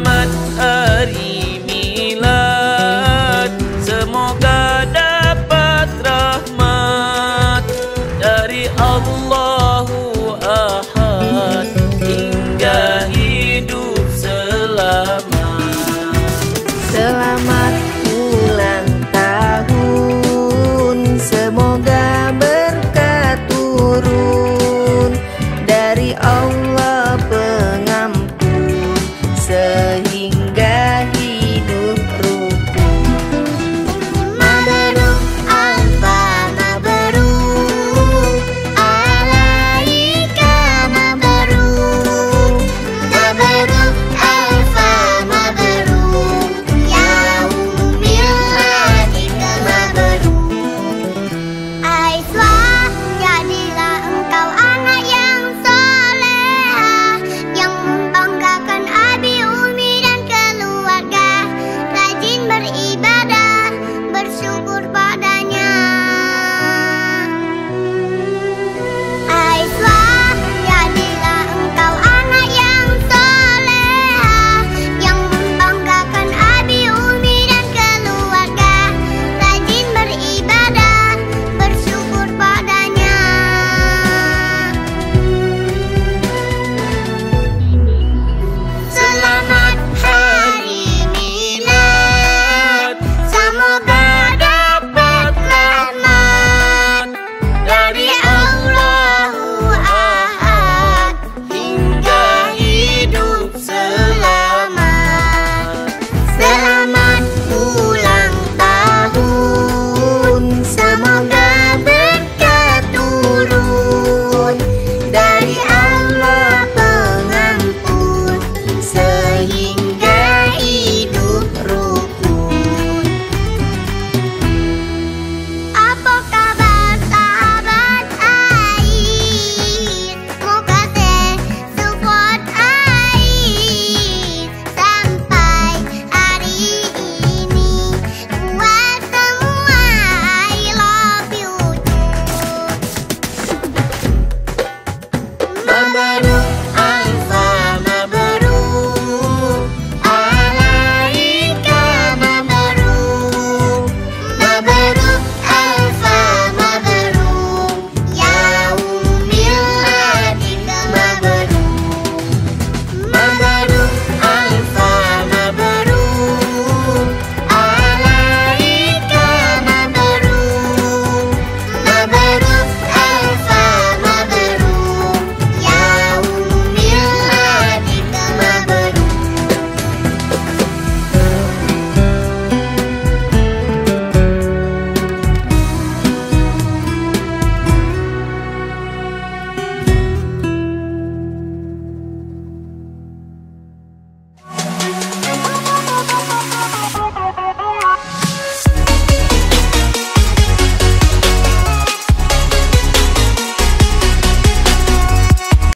selamat hari milad. Semoga dapat rahmat dari Allahu